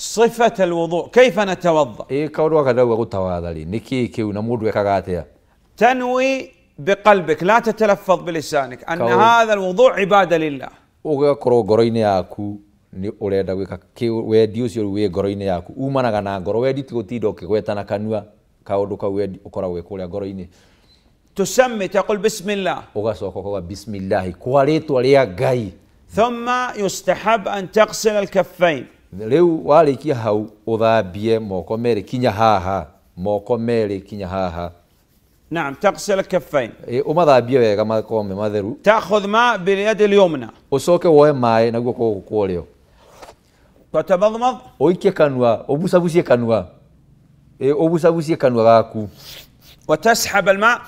صفة الوضوء. كيف نتوضأ؟ إيه كور وغدا وغطا وغدالي نكي كي ونمود وكاكاتيا تنوي بقلبك لا تتلفظ بلسانك أن كورو. هذا الوضوء عبادة لله. وغكرو غريني أكو نوريدا وكا كي وديوس يو وي غريني أكو. أمانا غنا غرو ودي تو تي دوكي غويتانا كانوا كاودو كا ودي أكرا وكولا غريني تسمي تقول بسم الله. وغسو بسم الله. كواليتو عليا غاي ثم يستحب أن تغسل الكفين. Rä u warä kia hau å thambie moko merä kinya haha moko merä kinya haha نعم تغسل الكفين mathambie wega makorwo me matheru تأخذ ماء باليد اليمنى å coke woe maä naguo kå kwa rä o وتمضمض å ikie kanua å bucabucie kanua Ĩ, å bucabucie kanua gaku وتسحب الماء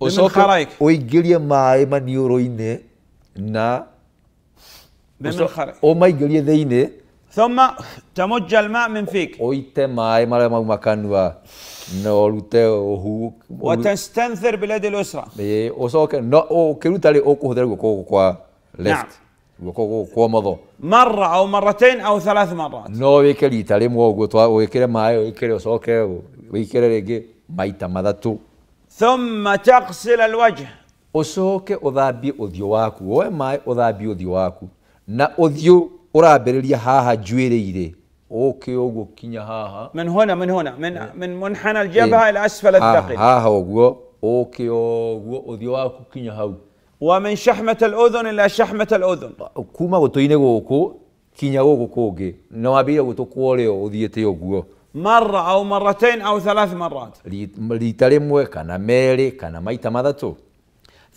بمنخريك ũingĩrie maĩ maniũrũ-inĩ na ũmaingĩrie thĩinĩ ثم تمج الماء من فيك. وتستنثر بلاد الأسرة نعم. مرة أو مرتين أو ثلاث مرات ثم تغسل الوجه أسوك أذابي أذيواكو أذابي أذيواكو ũrambĩrĩria haha njuĩrĩ-irĩ ũke ũguo kinya haha من هنا من هنا من من منحنى الجبهة إلى أسفل haha الذقن haha ũguo ũke ũguo ũthiũ waku kinya hau ومن شحمة الأذن إلى شحمة الأذن kuma gũtũ-inĩ gũkũ kinya gũkũ kũngĩ na wambĩrĩria gũtũ kworĩo ũthiĩte ũguo مرة أو مرتين أو ثلاث مرات Ri- rita rĩmwe kana merĩ kana maita mathatũ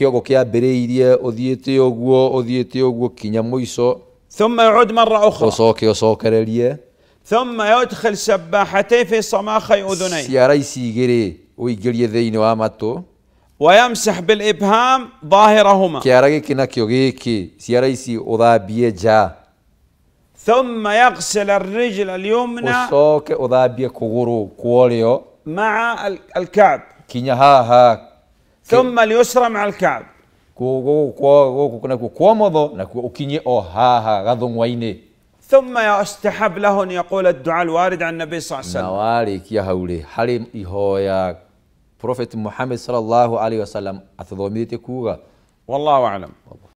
haha kĩongo kĩambĩrĩirie ũthiĩte ũguo ũthiĩte ũguo kinya mũico ثم يعود مرة أخرى ũcoke ũcokererie ثم يدخل سباحتين في صماخي أذنيه igĩrĩ ũingĩrie thĩinĩ wa matũ ويمسح بالإبهام ظاهرهما gĩkĩ nakĩo gĩkĩ ciara ici ũthambie nja ثم يغسل الرجل اليمنى ũcoke ũthambie kũgũrũ kworĩo مع ال- الكعب kinya haha ثم اليسرى مع الكعب. ثم يستحب له ان يقول الدعاء الوارد عن النبي صلى الله عليه وسلم. يا هولي. حليم يا محمد صلى الله عليه وسلم والله أعلم.